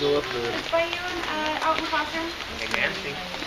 go up there. Is by you uh, out in the classroom? Hey, Nancy.